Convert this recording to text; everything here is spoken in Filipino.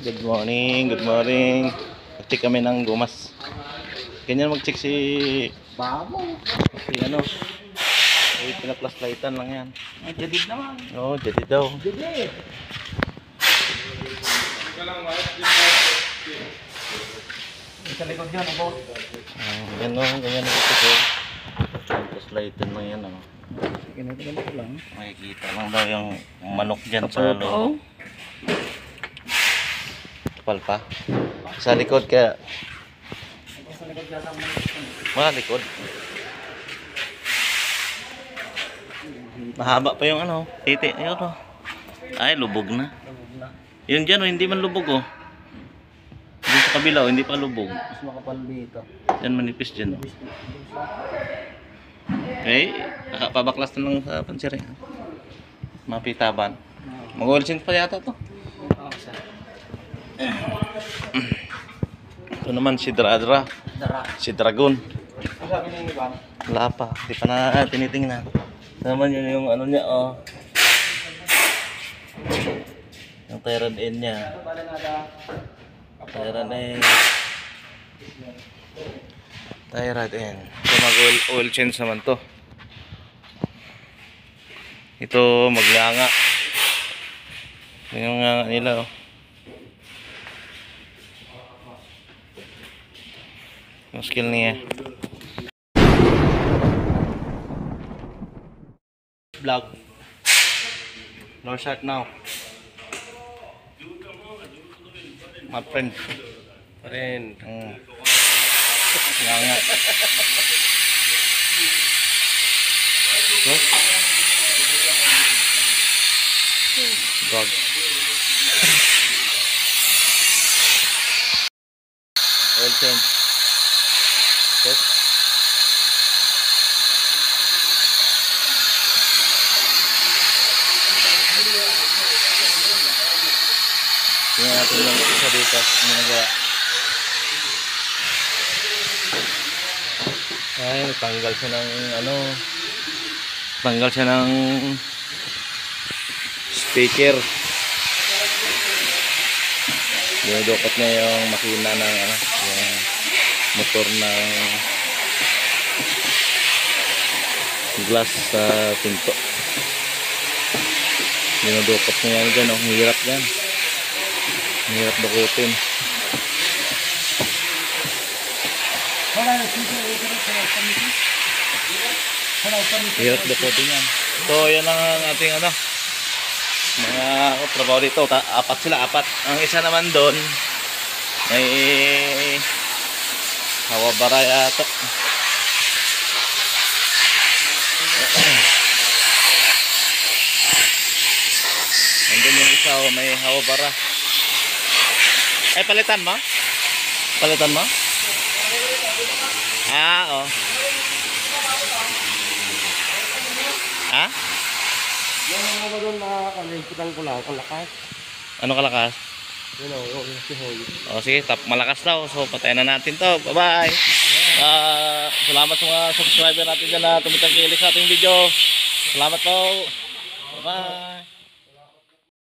Good morning, good morning. Check kami ng gumas. Ganyan mag-check si Babo. si ano. Ay, pinaplaslightan lang yan. Ay, jadid naman. Oo, oh, jadi daw. Jadid. Sa likod yun, ako. Ah, yan o, ganyan oh. Pinaplaslightan lang yan oh. Ganito ganito lang. Makikita lang daw yung manok dyan sa loob. Kapal pa. Sa likod kaya, mga likod. Mahaba pa yung ano, titi. Yun oh. Ay, lubog na. Yung dyan, oh, hindi man lubog oh. Yung sa kabila, oh, hindi pa lubog. Mas makapal dito. Yan manipis dyan. Oh. Okay, nakapabaklas na lang sa pansiri. Mapitaban. Mag-oil change pa yata to. Oo, sir. Ito naman si Dradra, si Dragon. Wala pa, hindi pa na tinitingnan. Ito naman yun yung ano niya, oh. Yung Tyrant N niya. Tyrant N. Tyrant N. Ito mag-oil oil change naman to. Ito maglanga. Yun yung nga nila, oh. muskil nih ya. Vlog no shot now. My friend. Friend. Hmm. ngangat terus? Vlog Natin yung isa dito. Ano nagawa? Ay, tanggal siya ng ano. Tanggal siya ng speaker. Dinudukot niya yung makina ng ano, yung motor ng glass sa pinto. Dinudukot niya yan dyan, oh. Ang hirap yan. Wala committee. Hirap dukutin yan. So, yan ang ating ano, mga trabaho dito. Ta apat sila, apat. Ang isa naman doon, may hawabara yata. Nandun yung isa, oh, may hawabara. Eh, palitan mo? Palitan mo? Ah, oh. Ha? Yung mga ba doon na kalimutan ko lang, kalakas. Ano kalakas? Yun o, yung si Hoy. O sige, tap malakas daw. So patayin na natin to. Bye-bye. Ah, salamat sa mga subscriber natin dyan na tumitangkilik sa ating video. Salamat po. Bye-bye.